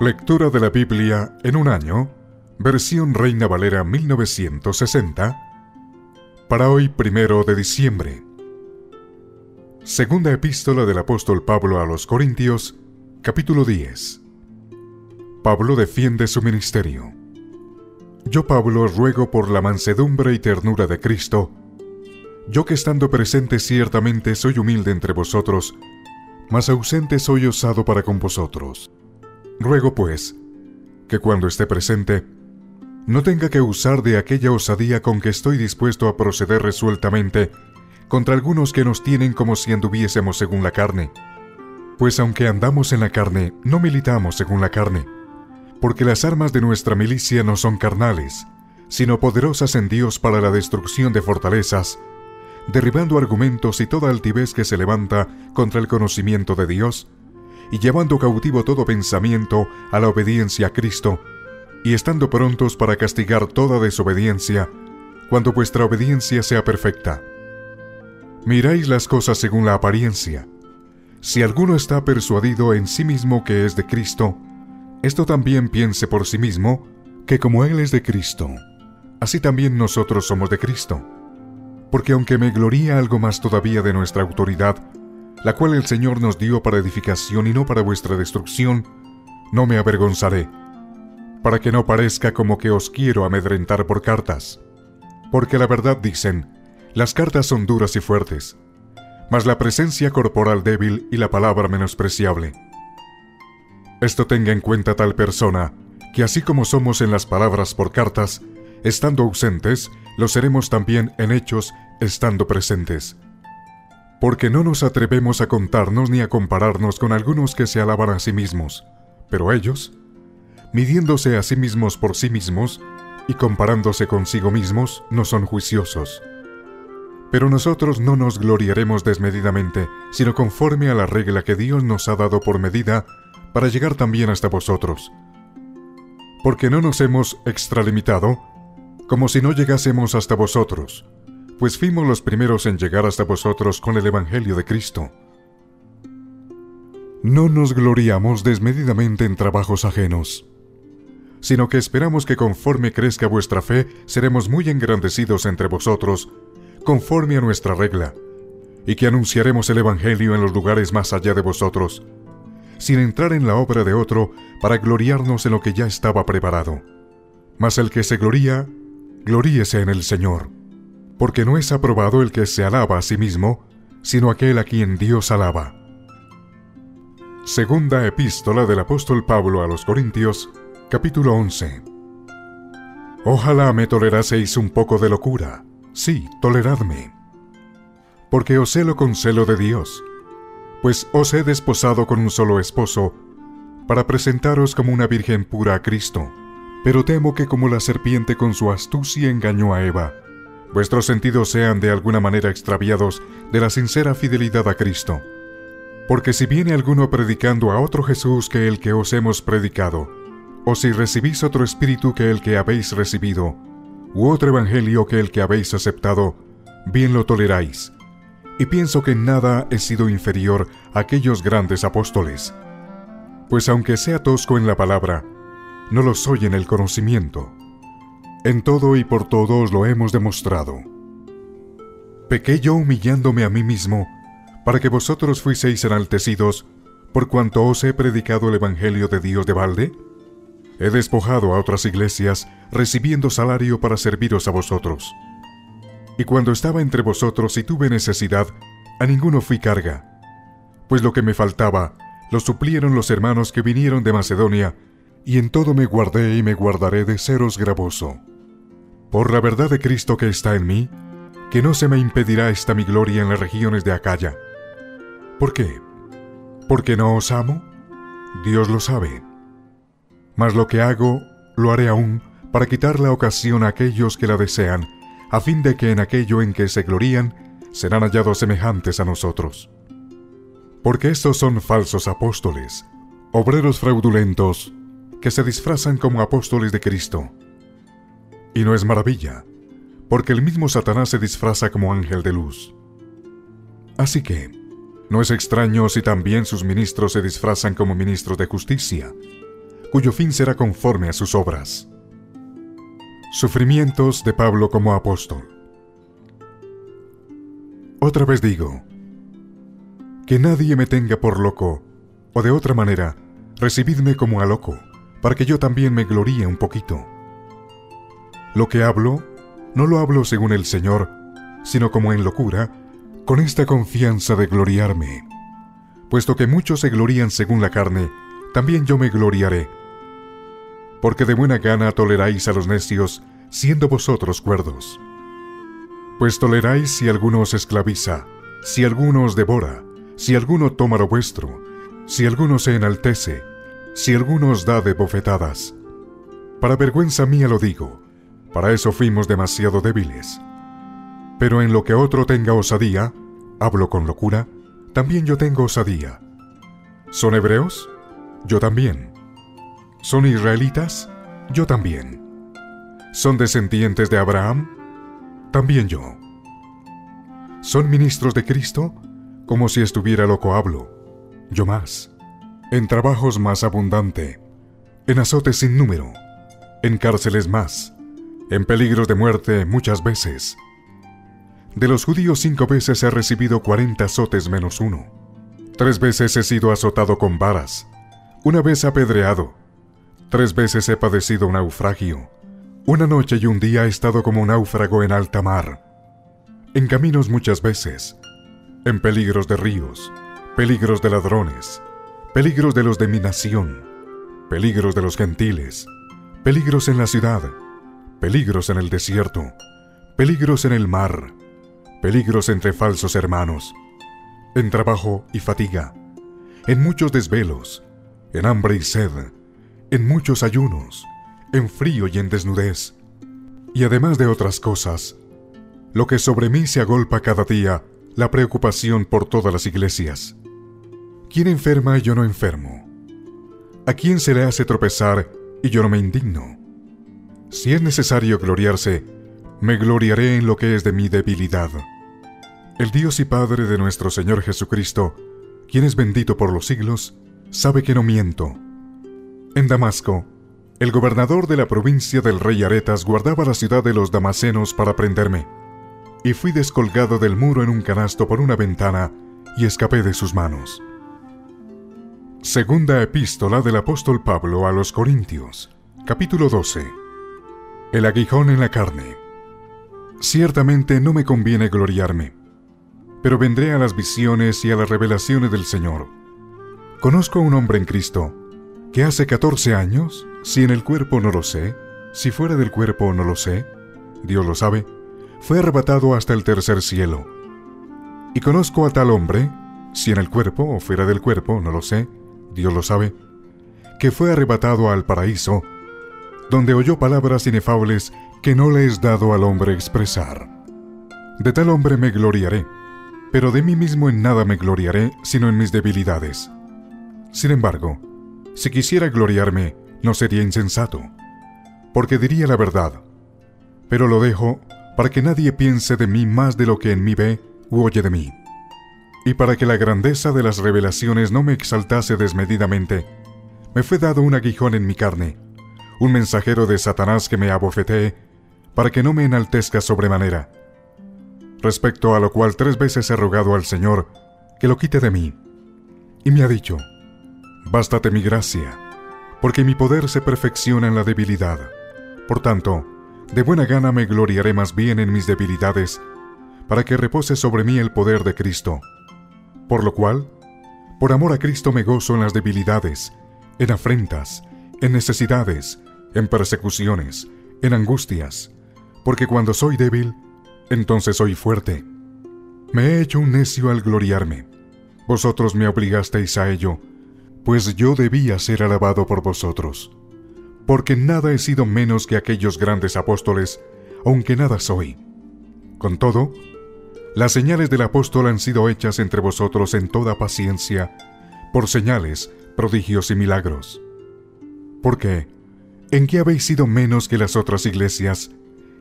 Lectura de la Biblia en un año, versión Reina Valera 1960, para hoy primero de diciembre. Segunda epístola del apóstol Pablo a los Corintios, capítulo 10. Pablo defiende su ministerio. Yo, Pablo, ruego por la mansedumbre y ternura de Cristo, yo que estando presente ciertamente soy humilde entre vosotros, mas ausente soy osado para con vosotros. Ruego, pues, que cuando esté presente, no tenga que usar de aquella osadía con que estoy dispuesto a proceder resueltamente contra algunos que nos tienen como si anduviésemos según la carne. Pues aunque andamos en la carne, no militamos según la carne, porque las armas de nuestra milicia no son carnales, sino poderosas en Dios para la destrucción de fortalezas, derribando argumentos y toda altivez que se levanta contra el conocimiento de Dios, y llevando cautivo todo pensamiento a la obediencia a Cristo, y estando prontos para castigar toda desobediencia, cuando vuestra obediencia sea perfecta. Miráis las cosas según la apariencia. Si alguno está persuadido en sí mismo que es de Cristo, esto también piense por sí mismo, que como Él es de Cristo, así también nosotros somos de Cristo. Porque aunque me gloría algo más todavía de nuestra autoridad, la cual el Señor nos dio para edificación y no para vuestra destrucción, no me avergonzaré, para que no parezca como que os quiero amedrentar por cartas. Porque la verdad dicen, las cartas son duras y fuertes, mas la presencia corporal débil y la palabra menospreciable. Esto tenga en cuenta tal persona, que así como somos en las palabras por cartas, estando ausentes, lo seremos también en hechos, estando presentes porque no nos atrevemos a contarnos ni a compararnos con algunos que se alaban a sí mismos, pero ellos, midiéndose a sí mismos por sí mismos y comparándose consigo mismos, no son juiciosos. Pero nosotros no nos gloriaremos desmedidamente, sino conforme a la regla que Dios nos ha dado por medida para llegar también hasta vosotros. Porque no nos hemos extralimitado, como si no llegásemos hasta vosotros, pues fuimos los primeros en llegar hasta vosotros con el Evangelio de Cristo. No nos gloriamos desmedidamente en trabajos ajenos, sino que esperamos que conforme crezca vuestra fe, seremos muy engrandecidos entre vosotros, conforme a nuestra regla, y que anunciaremos el Evangelio en los lugares más allá de vosotros, sin entrar en la obra de otro para gloriarnos en lo que ya estaba preparado. Mas el que se gloría, gloríese en el Señor porque no es aprobado el que se alaba a sí mismo, sino aquel a quien Dios alaba. Segunda epístola del apóstol Pablo a los Corintios, capítulo 11. Ojalá me toleraseis un poco de locura, sí, toleradme. Porque os celo con celo de Dios, pues os he desposado con un solo esposo, para presentaros como una virgen pura a Cristo, pero temo que como la serpiente con su astucia engañó a Eva, vuestros sentidos sean de alguna manera extraviados de la sincera fidelidad a Cristo. Porque si viene alguno predicando a otro Jesús que el que os hemos predicado, o si recibís otro espíritu que el que habéis recibido, u otro evangelio que el que habéis aceptado, bien lo toleráis. Y pienso que en nada he sido inferior a aquellos grandes apóstoles. Pues aunque sea tosco en la palabra, no lo soy en el conocimiento. En todo y por todo os lo hemos demostrado. ¿Pequé yo humillándome a mí mismo, para que vosotros fuiseis enaltecidos, por cuanto os he predicado el Evangelio de Dios de balde? He despojado a otras iglesias, recibiendo salario para serviros a vosotros. Y cuando estaba entre vosotros y tuve necesidad, a ninguno fui carga, pues lo que me faltaba, lo suplieron los hermanos que vinieron de Macedonia, y en todo me guardé y me guardaré de seros gravoso por la verdad de Cristo que está en mí, que no se me impedirá esta mi gloria en las regiones de Acaya. ¿Por qué? ¿Porque no os amo? Dios lo sabe. Mas lo que hago, lo haré aún para quitar la ocasión a aquellos que la desean, a fin de que en aquello en que se glorían, serán hallados semejantes a nosotros. Porque estos son falsos apóstoles, obreros fraudulentos, que se disfrazan como apóstoles de Cristo y no es maravilla, porque el mismo Satanás se disfraza como ángel de luz. Así que, no es extraño si también sus ministros se disfrazan como ministros de justicia, cuyo fin será conforme a sus obras. Sufrimientos de Pablo como apóstol. Otra vez digo, que nadie me tenga por loco, o de otra manera, recibidme como a loco, para que yo también me gloríe un poquito. Lo que hablo, no lo hablo según el Señor, sino como en locura, con esta confianza de gloriarme. Puesto que muchos se glorían según la carne, también yo me gloriaré. Porque de buena gana toleráis a los necios, siendo vosotros cuerdos. Pues toleráis si alguno os esclaviza, si alguno os devora, si alguno toma lo vuestro, si alguno se enaltece, si alguno os da de bofetadas. Para vergüenza mía lo digo, para eso fuimos demasiado débiles. Pero en lo que otro tenga osadía, hablo con locura, también yo tengo osadía. ¿Son hebreos? Yo también. ¿Son israelitas? Yo también. ¿Son descendientes de Abraham? También yo. ¿Son ministros de Cristo? Como si estuviera loco hablo. Yo más. En trabajos más abundante. En azotes sin número. En cárceles más. En peligros de muerte muchas veces. De los judíos cinco veces he recibido cuarenta azotes menos uno. Tres veces he sido azotado con varas. Una vez apedreado Tres veces he padecido un naufragio. Una noche y un día he estado como un náufrago en alta mar. En caminos muchas veces. En peligros de ríos. Peligros de ladrones. Peligros de los de mi nación. Peligros de los gentiles. Peligros en la ciudad. Peligros en el desierto. Peligros en el mar. Peligros entre falsos hermanos. En trabajo y fatiga. En muchos desvelos. En hambre y sed en muchos ayunos, en frío y en desnudez, y además de otras cosas, lo que sobre mí se agolpa cada día, la preocupación por todas las iglesias. ¿Quién enferma y yo no enfermo? ¿A quién se le hace tropezar y yo no me indigno? Si es necesario gloriarse, me gloriaré en lo que es de mi debilidad. El Dios y Padre de nuestro Señor Jesucristo, quien es bendito por los siglos, sabe que no miento en Damasco, el gobernador de la provincia del rey Aretas guardaba la ciudad de los damasenos para prenderme, y fui descolgado del muro en un canasto por una ventana y escapé de sus manos. Segunda epístola del apóstol Pablo a los Corintios, capítulo 12. El aguijón en la carne. Ciertamente no me conviene gloriarme, pero vendré a las visiones y a las revelaciones del Señor. Conozco a un hombre en Cristo, que hace 14 años, si en el cuerpo no lo sé, si fuera del cuerpo no lo sé, Dios lo sabe, fue arrebatado hasta el tercer cielo. Y conozco a tal hombre, si en el cuerpo o fuera del cuerpo no lo sé, Dios lo sabe, que fue arrebatado al paraíso, donde oyó palabras inefables que no le es dado al hombre expresar. De tal hombre me gloriaré, pero de mí mismo en nada me gloriaré, sino en mis debilidades. Sin embargo, si quisiera gloriarme, no sería insensato, porque diría la verdad. Pero lo dejo para que nadie piense de mí más de lo que en mí ve u oye de mí. Y para que la grandeza de las revelaciones no me exaltase desmedidamente, me fue dado un aguijón en mi carne, un mensajero de Satanás que me abofetee, para que no me enaltezca sobremanera. Respecto a lo cual tres veces he rogado al Señor que lo quite de mí. Y me ha dicho, Bástate mi gracia, porque mi poder se perfecciona en la debilidad. Por tanto, de buena gana me gloriaré más bien en mis debilidades, para que repose sobre mí el poder de Cristo. Por lo cual, por amor a Cristo me gozo en las debilidades, en afrentas, en necesidades, en persecuciones, en angustias, porque cuando soy débil, entonces soy fuerte. Me he hecho un necio al gloriarme. Vosotros me obligasteis a ello, pues yo debía ser alabado por vosotros. Porque nada he sido menos que aquellos grandes apóstoles, aunque nada soy. Con todo, las señales del apóstol han sido hechas entre vosotros en toda paciencia, por señales, prodigios y milagros. ¿Por qué? ¿En qué habéis sido menos que las otras iglesias,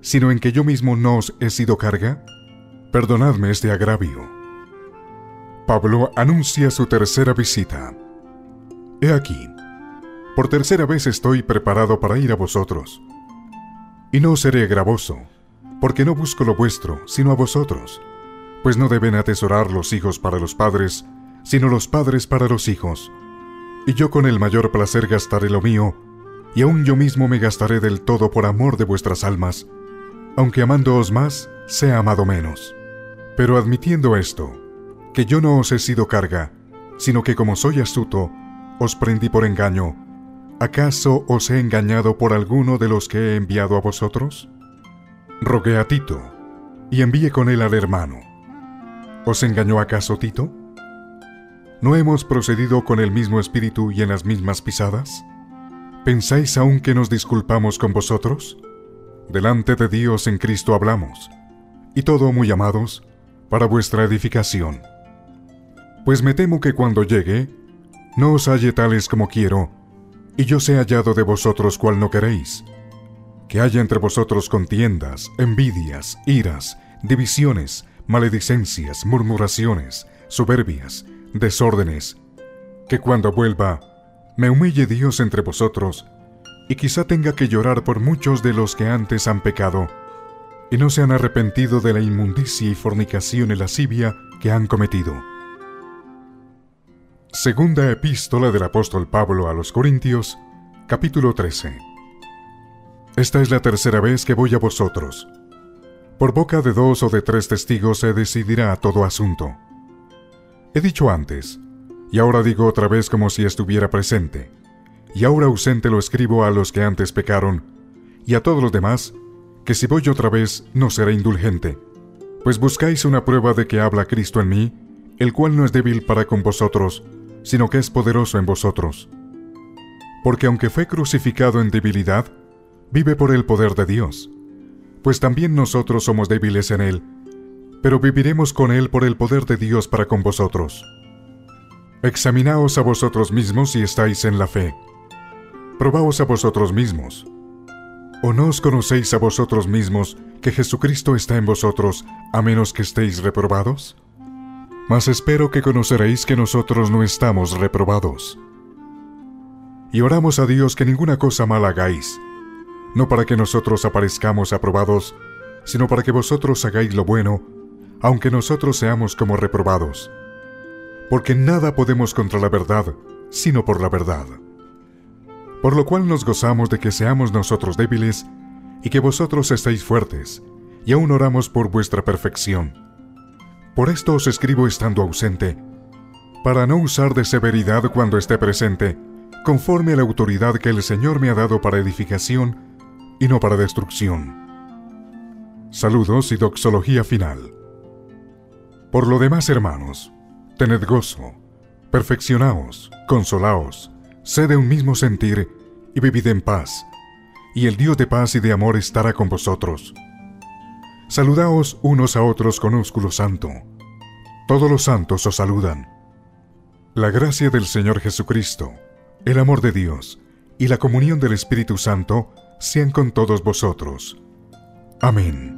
sino en que yo mismo no os he sido carga? Perdonadme este agravio. Pablo anuncia su tercera visita. He aquí, por tercera vez estoy preparado para ir a vosotros. Y no seré gravoso, porque no busco lo vuestro, sino a vosotros, pues no deben atesorar los hijos para los padres, sino los padres para los hijos. Y yo con el mayor placer gastaré lo mío, y aun yo mismo me gastaré del todo por amor de vuestras almas, aunque amándoos más, sea amado menos. Pero admitiendo esto, que yo no os he sido carga, sino que como soy astuto, os prendí por engaño, ¿acaso os he engañado por alguno de los que he enviado a vosotros? Rogué a Tito, y envié con él al hermano. ¿Os engañó acaso Tito? ¿No hemos procedido con el mismo espíritu y en las mismas pisadas? ¿Pensáis aún que nos disculpamos con vosotros? Delante de Dios en Cristo hablamos, y todo muy amados, para vuestra edificación. Pues me temo que cuando llegue, no os halle tales como quiero, y yo sea hallado de vosotros cual no queréis. Que haya entre vosotros contiendas, envidias, iras, divisiones, maledicencias, murmuraciones, soberbias, desórdenes, que cuando vuelva, me humille Dios entre vosotros, y quizá tenga que llorar por muchos de los que antes han pecado, y no se han arrepentido de la inmundicia y fornicación y lascivia que han cometido. Segunda epístola del apóstol Pablo a los Corintios, capítulo 13. Esta es la tercera vez que voy a vosotros. Por boca de dos o de tres testigos se decidirá todo asunto. He dicho antes, y ahora digo otra vez como si estuviera presente. Y ahora ausente lo escribo a los que antes pecaron, y a todos los demás, que si voy otra vez no seré indulgente. Pues buscáis una prueba de que habla Cristo en mí, el cual no es débil para con vosotros, sino que es poderoso en vosotros. Porque aunque fue crucificado en debilidad, vive por el poder de Dios. Pues también nosotros somos débiles en él, pero viviremos con él por el poder de Dios para con vosotros. Examinaos a vosotros mismos si estáis en la fe. Probaos a vosotros mismos. ¿O no os conocéis a vosotros mismos que Jesucristo está en vosotros a menos que estéis reprobados? Mas espero que conoceréis que nosotros no estamos reprobados. Y oramos a Dios que ninguna cosa mala hagáis, no para que nosotros aparezcamos aprobados, sino para que vosotros hagáis lo bueno, aunque nosotros seamos como reprobados porque nada podemos contra la verdad, sino por la verdad. Por lo cual nos gozamos de que seamos nosotros débiles y que vosotros estéis fuertes, y aún oramos por vuestra perfección. Por esto os escribo estando ausente, para no usar de severidad cuando esté presente, conforme a la autoridad que el Señor me ha dado para edificación y no para destrucción. Saludos y doxología final. Por lo demás, hermanos, Tened gozo, perfeccionaos, consolaos, sed de un mismo sentir y vivid en paz, y el Dios de paz y de amor estará con vosotros. Saludaos unos a otros con ósculo santo. Todos los santos os saludan. La gracia del Señor Jesucristo, el amor de Dios y la comunión del Espíritu Santo sean con todos vosotros. Amén.